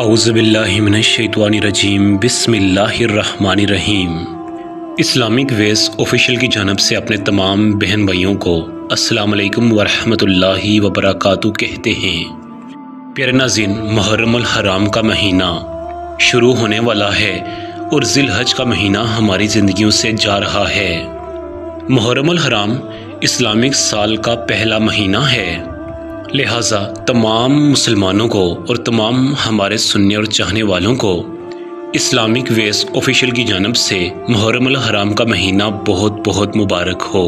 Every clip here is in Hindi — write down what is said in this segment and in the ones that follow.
आउज़बिल्लिमिनशैतवानरजीम बिस्मिल्लाहिर्रहमानिर्रहीम इस्लामिक वेस ऑफिशियल की जानब से अपने तमाम बहन भाइयों को अस्सलाम वालेकुम वरहमतुल्लाहि वबरकातुहू कहते हैं। प्यारे नाजिन, मुहर्रम हराम का महीना शुरू होने वाला है और जिल हज का महीना हमारी ज़िंदगियों से जा रहा है। मुहर्रम हराम इस्लामिक साल का पहला महीना है। लिहाजा तमाम मुसलमानों को और तमाम हमारे सुनने और चाहने वालों को इस्लामिक वेस ऑफिशियल की जानब से मुहर्रम हराम का महीना बहुत बहुत मुबारक हो।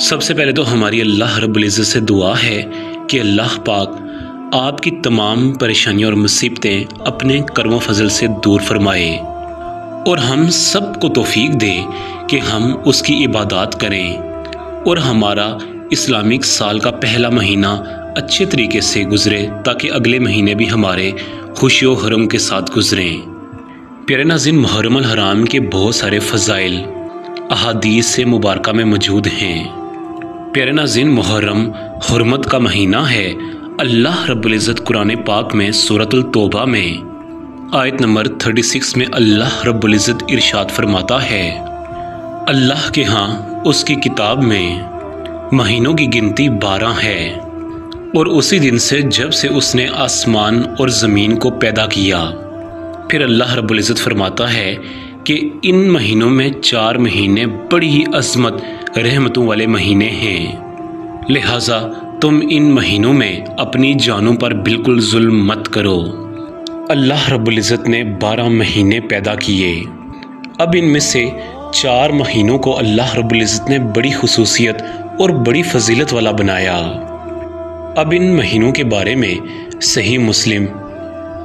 सबसे पहले तो हमारी अल्लाह रब्ज़त से दुआ है कि अल्लाह पाक आपकी तमाम परेशानियों और मुसीबतें अपने कर्म फजल से दूर फरमाए और हम सबको तोफ़ीक दे कि हम उसकी इबादत करें और हमारा इस्लामिक साल का पहला महीना अच्छे तरीके से गुजरे ताकि अगले महीने भी हमारे खुशी हरम के साथ गुजरें। प्यारे नाजिन, मुहर्रम हराम के बहुत सारे फ़जाइल अहादीस से मुबारक में मौजूद हैं। प्यारे नाजिन, मुहर्रम हरमत का महीना है अल्लाह रब्ज़त कुरान पाक में सूरतुल तोबा में। आयत नंबर 36 में अल्लाह रब्ज़त इरशाद फरमाता है, अल्लाह के यहाँ उसकी किताब में। महीनों की गिनती बारह है। और उसी दिन से जब से उसने आसमान और ज़मीन को पैदा किया, फिर अल्लाह रब्ज़त फरमाता है कि इन महीनों में चार महीने बड़ी ही अजमत, रहमतों वाले महीने हैं। लिहाजा तुम इन महीनों में अपनी जानों पर बिल्कुल जुल्म मत करो। अल्लाह रब्ज़त ने बारह महीने पैदा किए। अब इनमें से चार महीनों को अल्लाह रब्ज़त ने बड़ी खसूसियत और बड़ी फजीलत वाला बनाया। अब इन महीनों के बारे में सही मुस्लिम,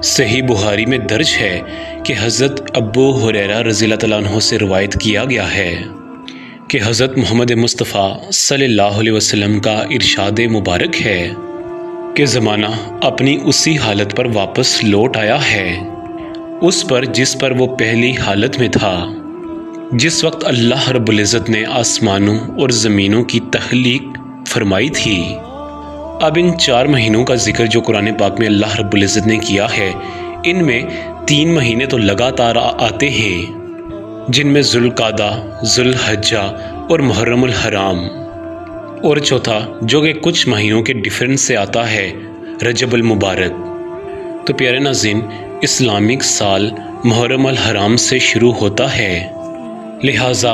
सही बुहारी में दर्ज है कि हज़रत अबू हुरैरा रज़ी तु से रवायत किया गया है कि हज़रत मोहम्मद मुस्तफ़ा सल्लल्लाहु अलैहि वसल्लम का इरशाद मुबारक है कि ज़माना अपनी उसी हालत पर वापस लौट आया है। उस पर जिस पर वो पहली हालत में था। जिस वक्त अल्लाह रब्ज़त ने आसमानों और ज़मीनों की तख्लीक फरमाई थी, अब इन चार महीनों का ज़िक्र जो कुरान पाक में अल्लाह रब्ज़त ने किया है, इनमें तीन महीने तो लगातार आते हैं, जिनमें जुल्कादा, जुल्हज्जा और मुहर्रम हराम। और चौथा, जो कि कुछ महीनों के डिफरेंस से आता है, रजबुल मुबारक। तो प्यारे नाजिन इस्लामिक साल मुहर्रम हराम से शुरू होता है। लिहाजा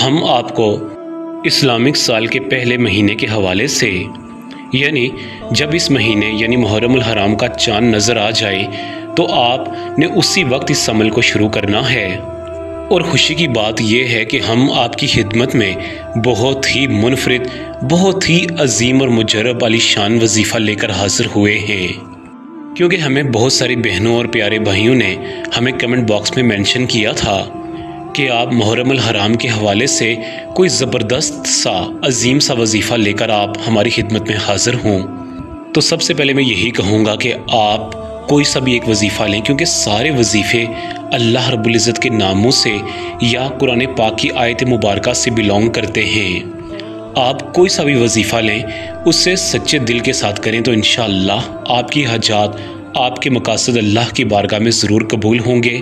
हम आपको इस्लामिक साल के पहले महीने के हवाले से, यानी जब इस महीने, यानी मुहर्रम हराम का चाँद नज़र आ जाए तो आपने उसी वक्त इस अमल को शुरू करना है। और ख़ुशी की बात यह है कि हम आपकी खिदमत में बहुत ही मुनफरद, बहुत ही अजीम और मुजरब अली शान वजीफ़ा लेकर हाजिर हुए हैं। क्योंकि हमें बहुत सारी बहनों और प्यारे भाइयों ने हमें कमेंट बॉक्स में मेंशन किया था। कि आप मुहर्रम हराम के हवाले से कोई ज़बरदस्त सा, अजीम सा वजीफ़ा लेकर आप हमारी खिदमत में हाज़िर हों तो सबसे पहले मैं यही कहूँगा कि आप कोई सा भी एक वजीफ़ा लें, क्योंकि सारे वजीफ़े अल्लाह रब्ज़त के नामों से या कुरान पाक की आयत मुबारक से बिलोंग करते हैं। आप कोई सा भी वजीफ़ा लें, उससे सच्चे दिल के साथ करें तो इन आपकी हजात आपके मकासद अल्लाह की बारगाह में ज़रूर कबूल होंगे।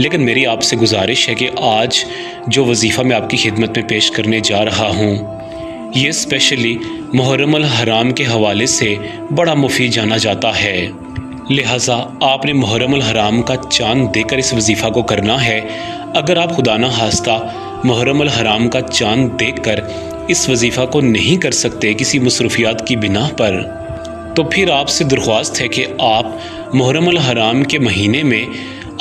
लेकिन मेरी आपसे गुजारिश है कि आज जो वजीफ़ा मैं आपकी खिदमत में पेश करने जा रहा हूँ, ये स्पेशली मुहर्रम हराम के हवाले से बड़ा मुफीद जाना जाता है। लिहाजा आपने मुहर्रम हराम का चाँद देकर इस वजीफ़ा को करना है। अगर आप खुदा न हास्ता मुहर्रम हराम का चाँद देख कर इस वजीफ़ा को नहीं कर सकते किसी मसरूफियात की बिना पर तो फिर आपसे दरख्वास्त है कि आप मुहर्रम हराम के महीने में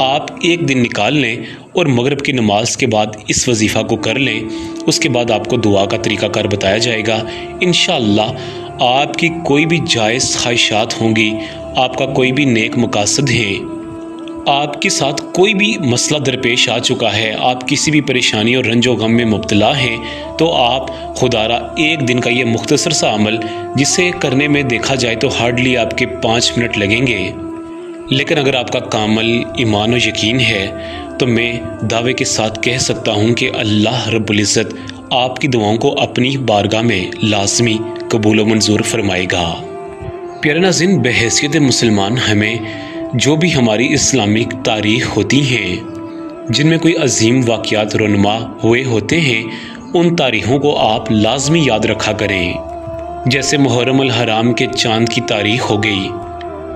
आप एक दिन निकाल लें और मगरब की नमाज़ के बाद इस वजीफ़ा को कर लें। उसके बाद आपको दुआ का तरीक़ाकार बताया जाएगा। इन आपकी कोई भी जायज़ ख्वाहिशात होंगी। आपका कोई भी नेक मकासद है। आपके साथ कोई भी मसला दरपेश आ चुका है। आप किसी भी परेशानी और रंजो गम में मुबतला हैं तो आप खुदारा एक दिन का ये मुख्तसर सा अमल, जिसे करने में देखा जाए तो हार्डली आपके पाँच मिनट लगेंगे। लेकिन अगर आपका कामल, ईमान और यकीन है तो मैं दावे के साथ कह सकता हूँ कि अल्लाह रब्ज़त आपकी दुआओं को अपनी बारगाह में लाजमी कबूल मंजूर फरमाएगा। प्यारे नाजिन बहसीत मुसलमान हमें जो भी हमारी इस्लामिक तारीख होती हैं, जिनमें कोई अजीम वाक़ात रनमा हुए होते हैं, उन तारीख़ों को आप लाजमी याद रखा करें। जैसे मुहर्रम हराम के चाँद की तारीख हो गई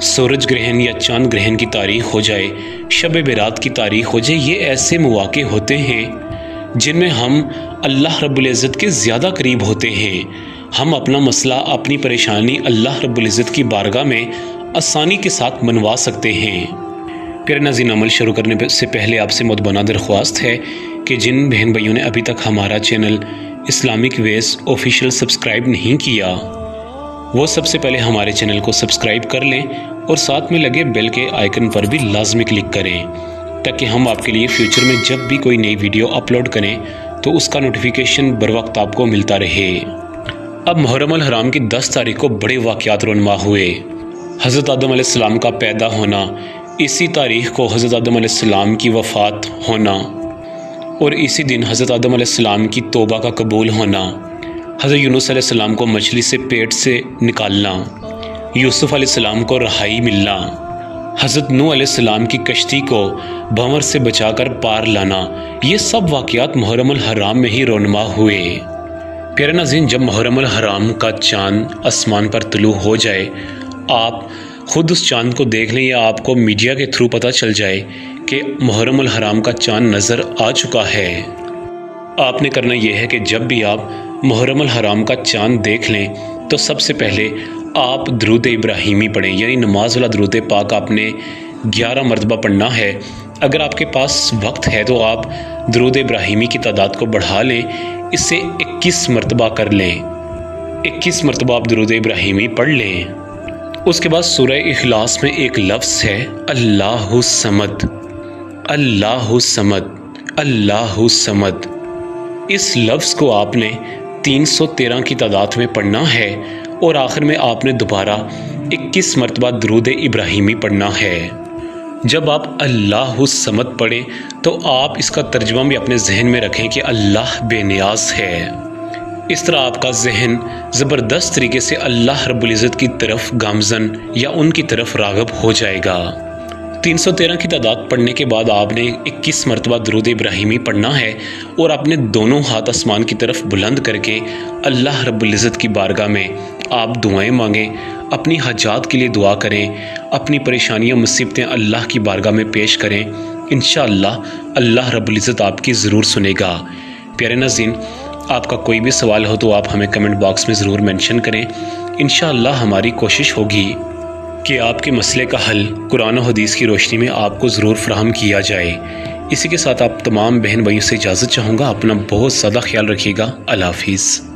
सूरज ग्रहण या चाँद ग्रहण की तारीख हो जाए शब बरात की तारीख हो जाए, ये ऐसे मौाक़े होते हैं जिनमें हम अल्लाह रब्ज़त के ज़्यादा करीब होते हैं। हम अपना मसला, अपनी परेशानी अल्लाह रब्ज़त की बारगाह में आसानी के साथ मनवा सकते हैं। प्यारे नाजीन अमल शुरू करने से पहले आपसे मुतबना दरख्वास्त है कि जिन बहन भाइयों ने अभी तक हमारा channel Islamic ways official subscribe नहीं किया, वो सबसे पहले हमारे चैनल को सब्सक्राइब कर लें और साथ में लगे बेल के आइकन पर भी लाजमी क्लिक करें, ताकि हम आपके लिए फ्यूचर में जब भी कोई नई वीडियो अपलोड करें तो उसका नोटिफिकेशन बर वक्त आपको मिलता रहे। अब मुहरम हराम की 10 तारीख को बड़े वाक़ात रनमा हुए। हज़रत आदम आसमाम का पैदा होना, इसी तारीख को हज़रत आदम आसमाम की वफ़ात होना, और इसी दिन हज़रत आदम आसमाम की तोबा का कबूल होना, हज़रत यूनुस को मछली से पेट से निकालना। यूसुफ़ आसमाम को रहाई मिलना, हज़रत नू आसमाम की कश्ती को भंवर से बचाकर पार लाना, ये सब वाक़ात मुहर्रम हराम में ही रोनमा हुए। प्यारे नाजीन जब मुहर्रम हराम का चाँद आसमान पर तुलू हो जाए, आप खुद उस चाँद को देख लें या आपको मीडिया के थ्रू पता चल जाए कि मुहर्रम हराम का चाँद नज़र आ चुका है। आपने करना यह है कि जब भी आप मुहर्रम हराम का चाँद देख लें तो सबसे पहले आप द्रुद इब्राहिमी पढ़ें, यानी नमाज़ वाला द्रुद पाक आपने ग्यारह मरतबा पढ़ना है। अगर आपके पास वक्त है तो आप द्रुद इब्राहिमी की तादाद को बढ़ा लें इससे इक्कीस मरतबा कर लें। इक्कीस मरतबा आप द्रुद इब्राहिमी पढ़ लें। उसके बाद सूरह अखलास में एक लफ्ज़ है, अल्लाह समद। अल्लाह समद अल्लाह समद। इस लफ्ज़ को आपने 313 की तादाद में पढ़ना है। और आखिर में आपने दोबारा 21 मरतबा दरूद इब्राहिमी पढ़ना है। जब आप अल्लाह समद पढ़ें तो आप इसका तर्जमा भी अपने जहन में रखें कि अल्लाह बेनियाज है। इस तरह आपका जहन ज़बरदस्त तरीके से अल्लाह रब्ज़त की तरफ़ गामजन या उनकी तरफ़ रागब हो जाएगा। 313 की तादाद पढ़ने के बाद आपने 21 मरतबा दरूद इब्राहिमी पढ़ना है और अपने दोनों हाथ आसमान की तरफ़ बुलंद करके अल्लाह रब्ज़त की बारगाह में आप दुआएँ मांगें, अपनी हजात के लिए दुआ करें, अपनी परेशानियाँ, मुसीबतें अल्लाह की बारगाह में पेश करें। इन अल्लाह रब्ज़त आपकी ज़रूर सुनेगा। प्यारे नजीन आपका कोई भी सवाल हो तो आप हमें कमेंट बॉक्स में ज़रूर मेंशन करें। इन हमारी कोशिश होगी कि आपके मसले का हल कुरान हदीस की रोशनी में आपको ज़रूर फ्राहम किया जाए। इसी के साथ आप तमाम बहन भाइयों से इजाज़त चाहूँगा। अपना बहुत ज़्यादा ख्याल रखिएगा। अल्लाह हाफिज़।